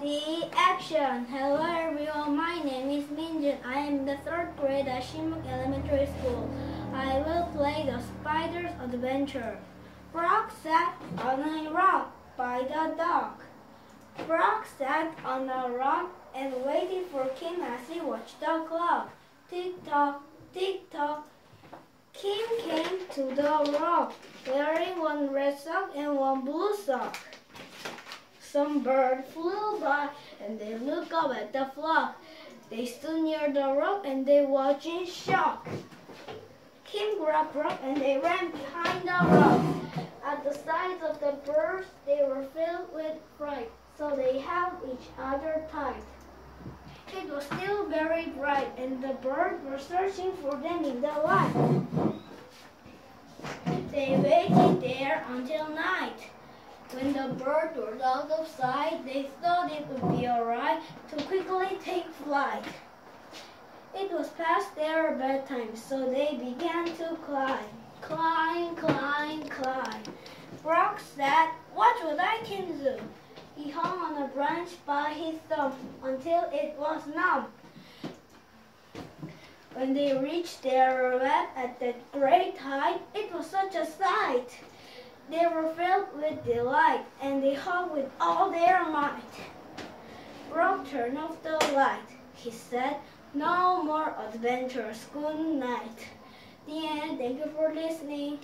Ready, action! Hello everyone, my name is Minjun. I am the third grade at Shimuk Elementary School. I will play the Spider's Adventure. Frog sat on a rock by the dock. Frog sat on a rock and waited for Kim as he watched the clock. Tick tock, tick tock. Kim came to the rock wearing one red sock and one blue sock. Some bird flew by and they looked up at the flock. They stood near the rock and they watched in shock. Kim grabbed rock and they ran behind the rock. At the sides of the birds, they were filled with fright, so they held each other tight. It was still very bright, and the birds were searching for them in the light. They waited there until night. When the birds were out of sight, they thought it would be alright to quickly take flight. It was past their bedtime, so they began to climb. Climb, climb, climb. Frog said, watch What I can do? He hung on a branch by his thumb until it was numb. When they reached their web at that great height, it was such a sight. They were filled with delight, and they hugged with all their might. Frog turned off the light. He said, No more adventures. Good night. The end. Thank you for listening.